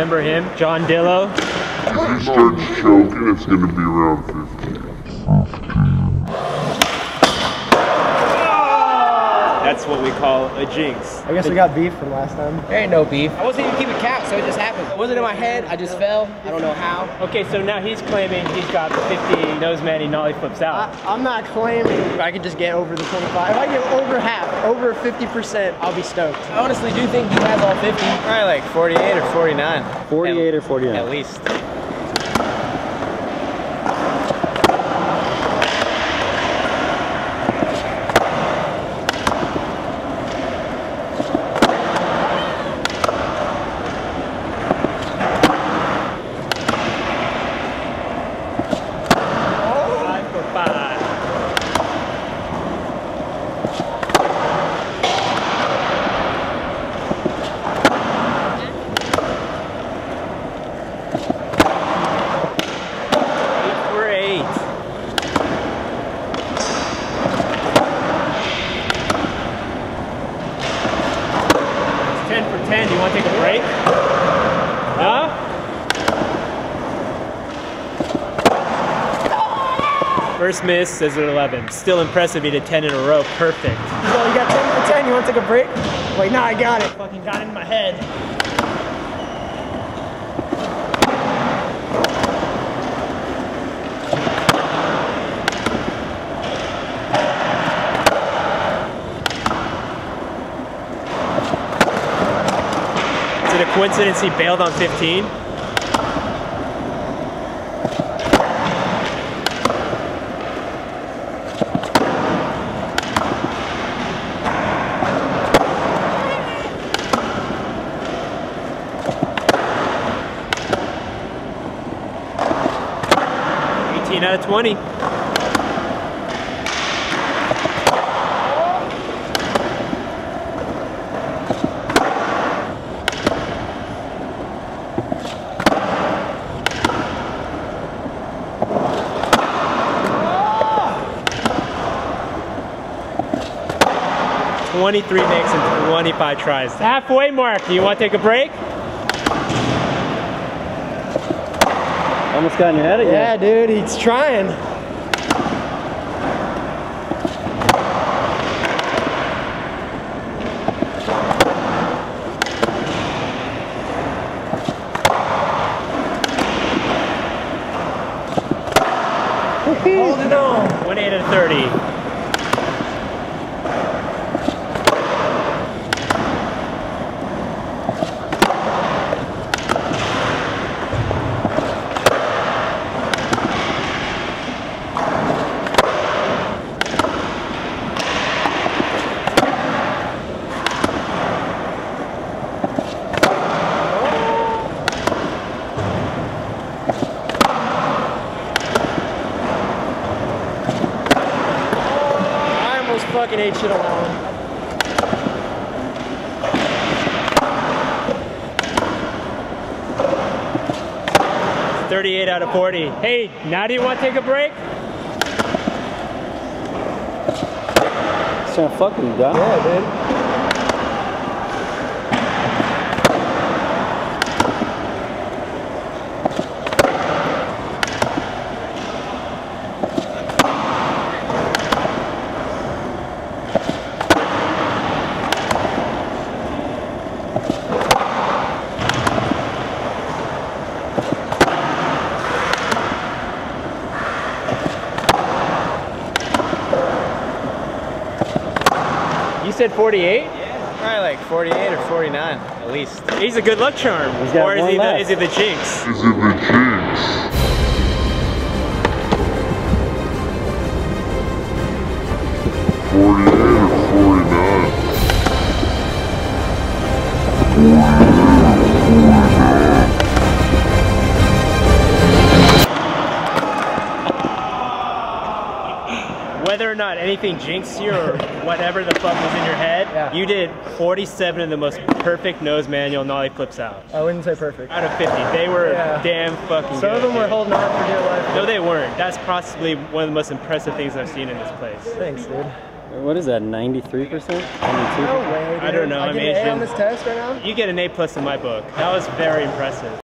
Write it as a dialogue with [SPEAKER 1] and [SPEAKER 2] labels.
[SPEAKER 1] Remember him? John Dilo?
[SPEAKER 2] If he starts choking, it's gonna be around 15.
[SPEAKER 1] That's what we call a jinx.
[SPEAKER 3] I guess we got beef from last time.
[SPEAKER 4] There ain't no beef. I wasn't even keeping count, so it just happened. It wasn't in my head. I just fell. I don't know how.
[SPEAKER 1] Okay, so now he's claiming he's got 50 nose man, he nollie flips out.
[SPEAKER 3] I, I'm not claiming I could just get over the 25. If I get over half, over 50%, I'll be stoked.
[SPEAKER 4] I honestly do think he has all 50.
[SPEAKER 5] Probably like 48 or 49.
[SPEAKER 6] 48 or 49.
[SPEAKER 5] At least.
[SPEAKER 1] Five for five. Eight for eight. It's ten for ten. Do you want to take a break? Huh? First miss, says at 11. Still impressive, he did 10 in a row. Perfect.
[SPEAKER 3] So you got 10 for 10, you want to take a break? Wait, nah, I got it. Fucking got it in my head.
[SPEAKER 1] Is it a coincidence he bailed on 15? Eighteen out of twenty. Twenty-three makes and twenty-five tries. Halfway mark. Do you want to take a break?
[SPEAKER 6] Almost got in your head again.
[SPEAKER 3] Yeah, dude, he's trying.
[SPEAKER 1] Hold it on. 180
[SPEAKER 3] to 30. Fucking ate shit on.
[SPEAKER 1] Thirty-eight out of forty. Hey, now do you want to take a break?
[SPEAKER 6] It's trying to fuck with.
[SPEAKER 3] Yeah, dude.
[SPEAKER 1] You said forty-eight.
[SPEAKER 5] Yeah, Probably like 48 or 49 at least.
[SPEAKER 1] He's a good luck charm.
[SPEAKER 6] He's got
[SPEAKER 1] Or is
[SPEAKER 6] one
[SPEAKER 1] he, the, is he the jinx?
[SPEAKER 2] Is it the jinx?
[SPEAKER 1] Whether or not anything jinxed you or whatever the fuck was in your head,
[SPEAKER 3] Yeah.
[SPEAKER 1] you did 47 of the most perfect nose manual nollie flips out.
[SPEAKER 3] I wouldn't say perfect.
[SPEAKER 1] Out of 50. They were
[SPEAKER 3] Yeah.
[SPEAKER 1] damn fucking
[SPEAKER 3] Some
[SPEAKER 1] good.
[SPEAKER 3] of them were holding on for dear life.
[SPEAKER 1] No, they weren't. That's possibly one of the most impressive things I've seen in this place.
[SPEAKER 3] Thanks, dude.
[SPEAKER 6] What is that, 93%? 92%?
[SPEAKER 3] No way.
[SPEAKER 1] I don't know,
[SPEAKER 3] I
[SPEAKER 1] I
[SPEAKER 3] get
[SPEAKER 1] mean,
[SPEAKER 3] an A on this test right now.
[SPEAKER 1] You get an A plus in my book. That was very impressive.